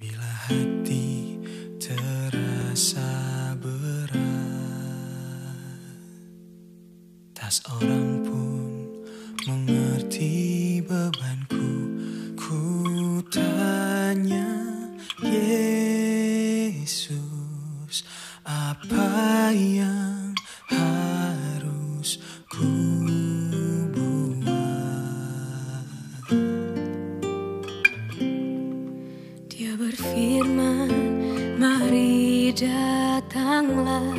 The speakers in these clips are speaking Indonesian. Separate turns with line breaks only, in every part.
Bila hati terasa berat Tak seorang pun mengerti bebanku. Ku tanya Yesus Apa yang
datanglah.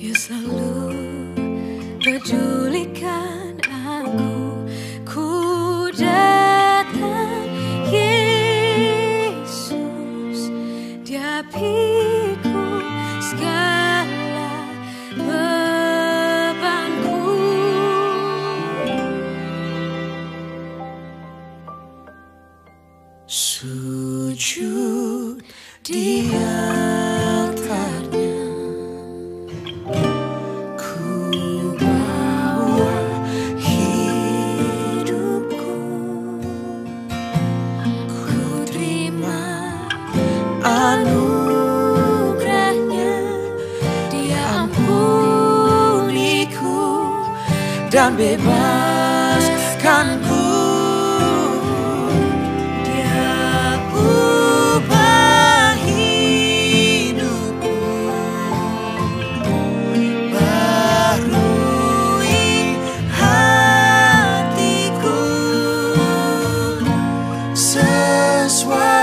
Dia selalu pedulikan aku. Ku datang Yesus. Dia pikul segala bebanku.
Sujud. Dia tanya, "Ku bawa hidupku, ku terima anugerahnya. Dia ampuniku dan bebas." world.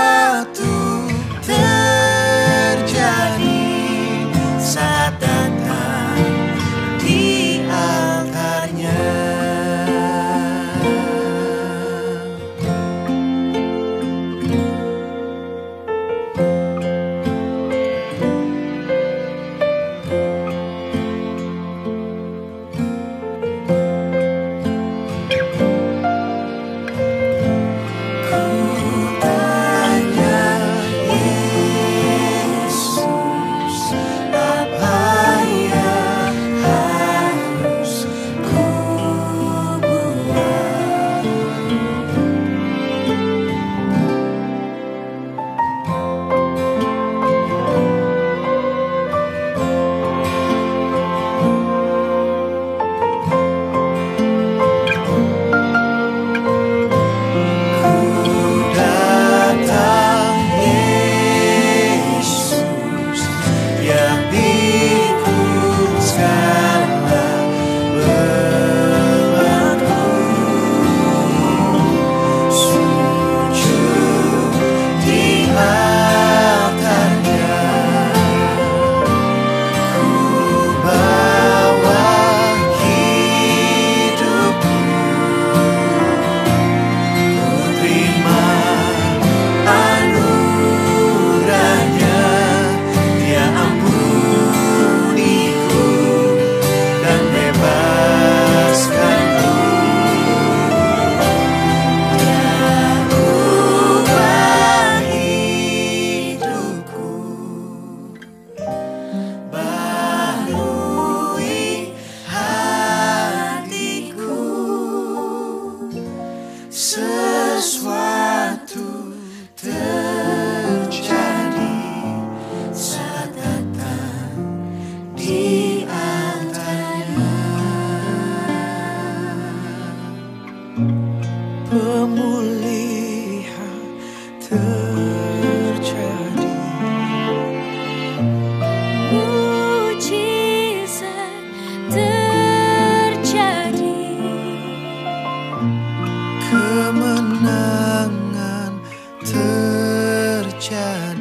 pemulihan terjadi. Mujizat terjadi. Kemenangan terjadi.